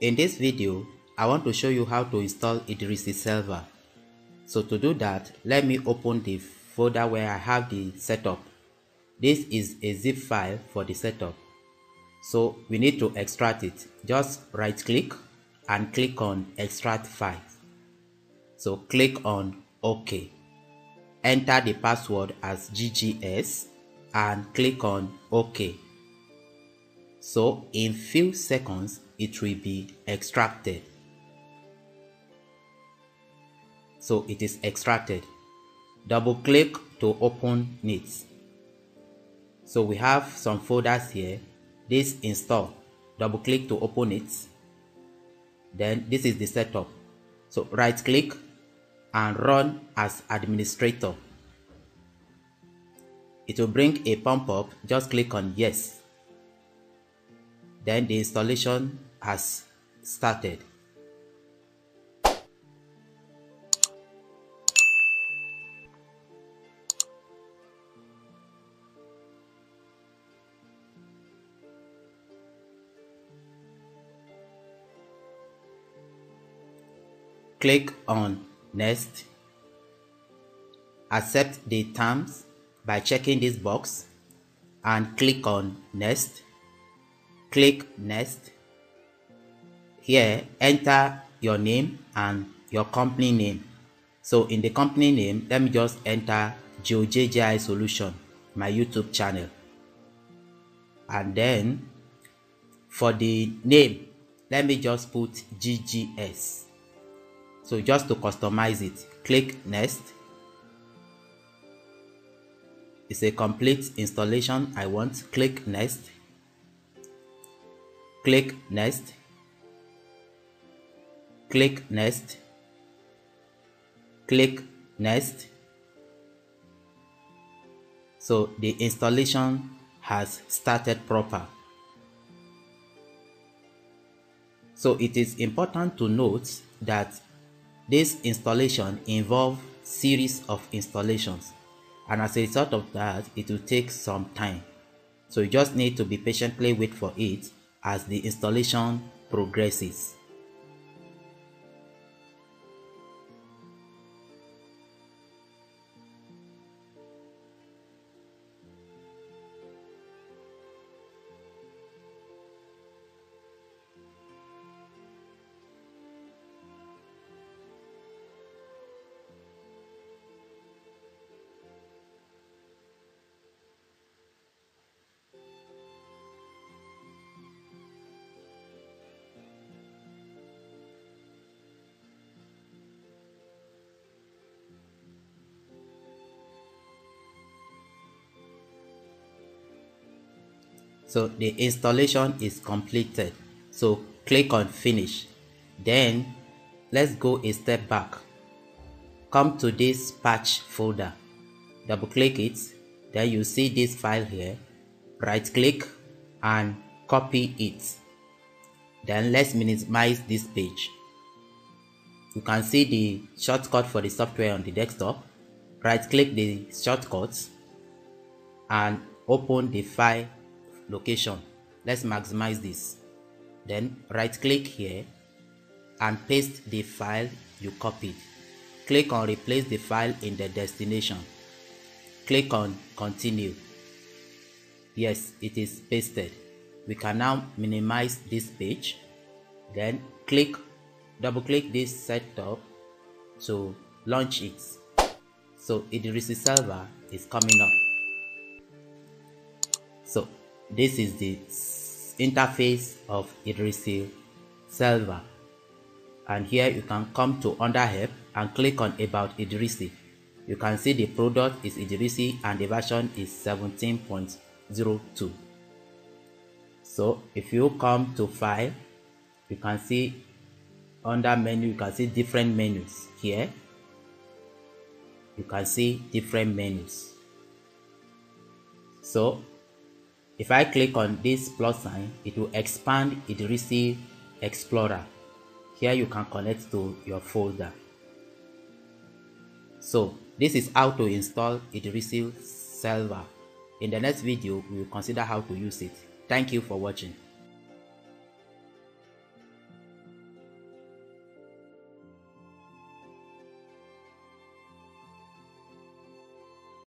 In this video, I want to show you how to install Idrisi Selva. So to do that, let me open the folder where I have the setup. This is a zip file for the setup. So we need to extract it. Just right click and click on extract file. So click on OK. Enter the password as GGS and click on OK. So in few seconds, it will be extracted. So it is extracted. Double click to open it. So we have some folders here. This install. Double click to open it. Then this is the setup. So right click and run as administrator. It will bring a pump up. Just click on yes. Then the installation has started. Click on Next. Accept the terms by checking this box and click on Next. Click Next. Here, enter your name and your company name. So in the company name, let me just enter Geojay GIS Solution, my YouTube channel. And then for the name, let me just put GGS. So just to customize it, click next. It's a complete installation I want. Click next. Click next. Click next. Click next. So the installation has started proper. So it is important to note that this installation involves series of installations and as a result of that it will take some time. So you just need to be patiently wait for it as the installation progresses. So the installation is completed. So click on finish. Then let's go a step back. Come to this patch folder. Double click it. Then you see this file here. Right click and copy it. Then let's minimize this page. You can see the shortcut for the software on the desktop. Right click the shortcuts and open the file location. Let's maximize this. Then right click here and paste the file you copied. Click on replace the file in the destination. Click on continue. Yes it is pasted. We can now minimize this page. Then click double click this setup to launch it. So Idrisi Selva is coming up. So this is the interface of Idrisi Selva and here you can come to under help and click on about Idrisi you can see the product is Idrisi and the version is 17.02 so if you come to file you can see under menu you can see different menus here. You can see different menus. So if I click on this plus sign, it will expand Idrisi Explorer. Here you can connect to your folder. So this is how to install Idrisi Selva. In the next video, we will consider how to use it. Thank you for watching.